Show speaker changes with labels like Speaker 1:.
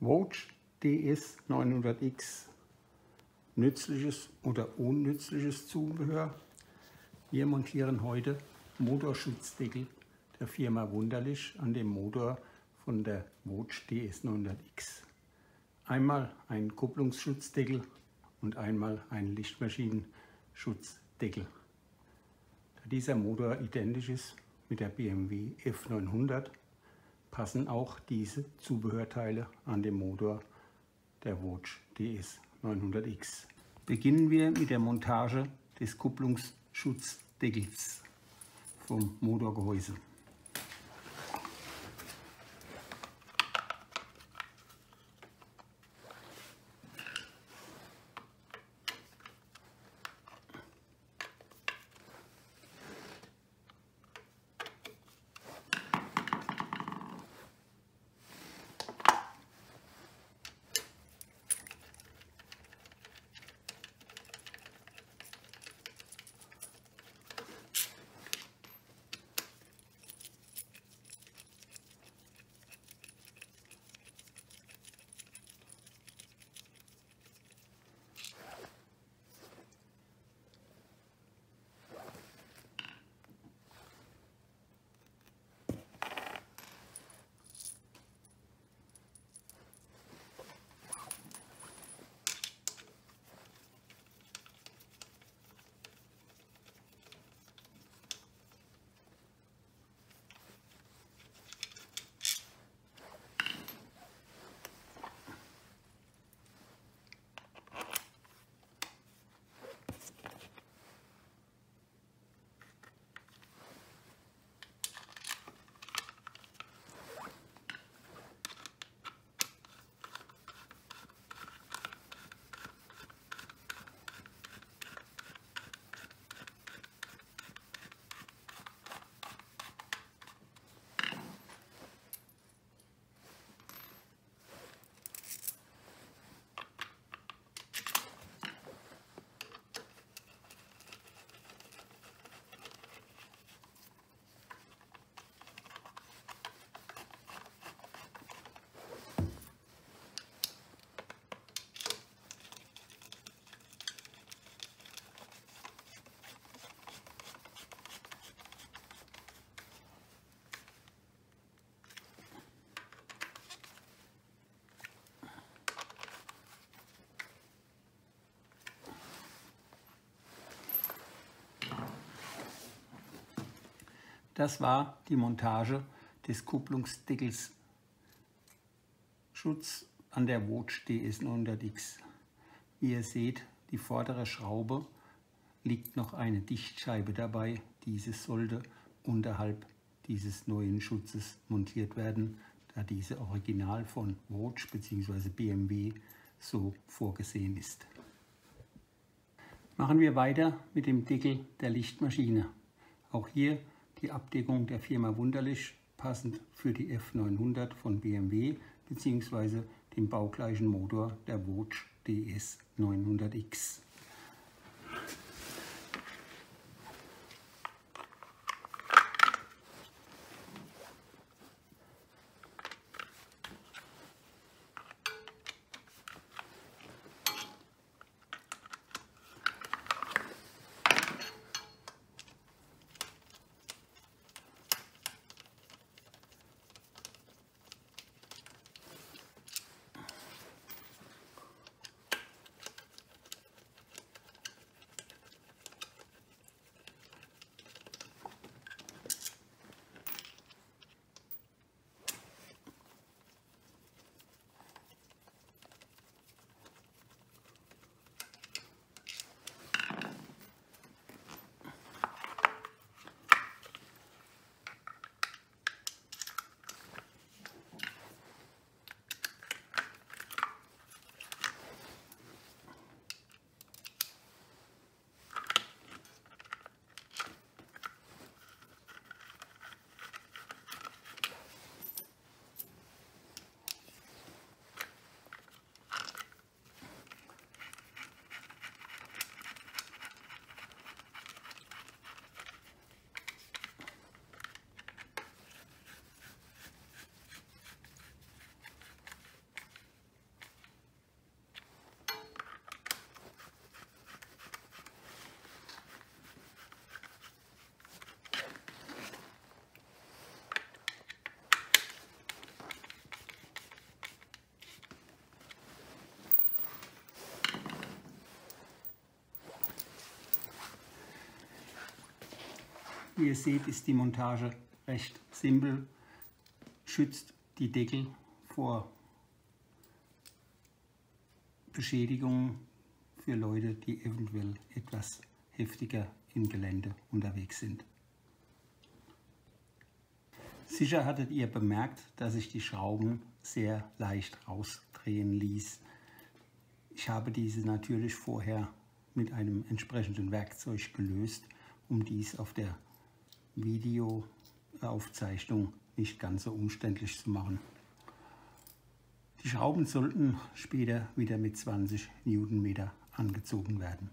Speaker 1: Watch DS 900X nützliches oder unnützliches Zubehör. Wir montieren heute Motorschutzdeckel der Firma Wunderlich an dem Motor von der Watch DS 900X. Einmal ein Kupplungsschutzdeckel und einmal ein Lichtmaschinenschutzdeckel. Da dieser Motor identisch ist mit der BMW F900, passen auch diese Zubehörteile an dem Motor der Watch DS 900X. Beginnen wir mit der Montage des Kupplungsschutzdeckels vom Motorgehäuse. Das war die Montage des Kupplungsdeckels Schutz an der Watch DS900X. Wie ihr seht, die vordere Schraube liegt noch eine Dichtscheibe dabei. Diese sollte unterhalb dieses neuen Schutzes montiert werden, da diese original von Watch bzw. BMW so vorgesehen ist. Machen wir weiter mit dem Deckel der Lichtmaschine. Auch hier die Abdeckung der Firma Wunderlich, passend für die F900 von BMW bzw. den baugleichen Motor der Vogue DS900X. Wie ihr seht, ist die Montage recht simpel, schützt die Deckel vor Beschädigungen für Leute, die eventuell etwas heftiger im Gelände unterwegs sind. Sicher hattet ihr bemerkt, dass ich die Schrauben sehr leicht rausdrehen ließ. Ich habe diese natürlich vorher mit einem entsprechenden Werkzeug gelöst, um dies auf der Videoaufzeichnung nicht ganz so umständlich zu machen. Die Schrauben sollten später wieder mit 20 Newtonmeter angezogen werden.